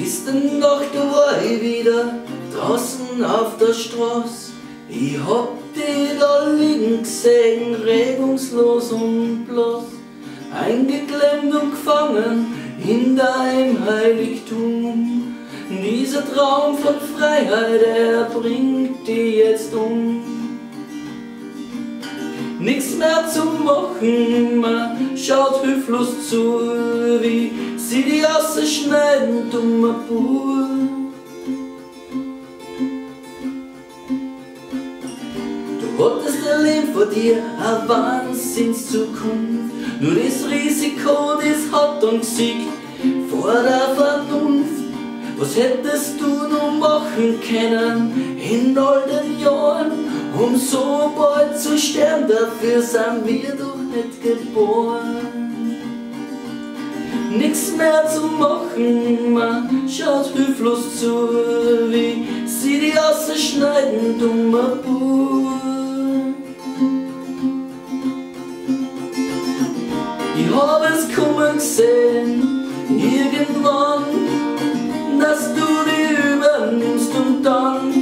Gestern Nacht war ich wieder draußen auf der Straße. Ich hab die da liegen gesehen, regungslos und bloß, eingeklemmt und gefangen in deinem Heiligtum. Dieser Traum von Freiheit, er bringt dich jetzt um. Nichts mehr zu machen, man schaut hilflos zu, wie sie Asse schneiden, dummer Bur. Du hattest ein vor dir, eine Wahnsinnszukunft, nur das Risiko, das hat uns gesiegt vor der Vernunft. Was hättest du noch machen können in all den Jahren, um so bald zu sterben? Dafür sind wir doch nicht geboren. Nix mehr zu machen, man schaut hilflos zu, wie sie die Asse schneiden, dummer Bub. Ich hab es kommen gesehen, irgendwann dass du die übernimmst und dann,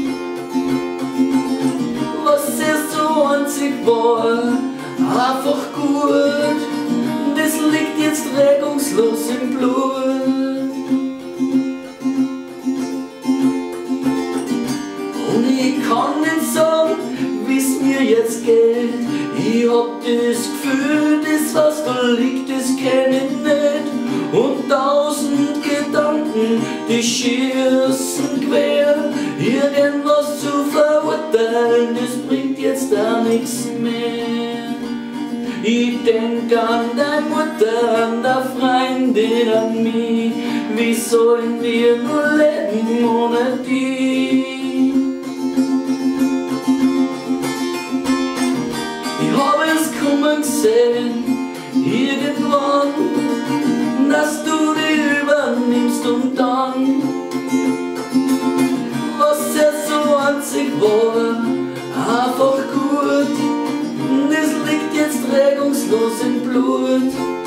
was erst so einzig war, einfach gut, regungslos im Blut. Und ich kann nicht sagen, wie's mir jetzt geht, ich hab das Gefühl, das was da liegt, das kenn ich nicht und tausend Gedanken, die schießen quer. Irgendwas zu verurteilen, das bringt jetzt da nichts mehr. Ich denk an deine Mutter, an deine Freundin, an mich. Wie sollen wir nur leben ohne dich? Ich hab es kommen gesehen, Christus in Blut.